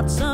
got some.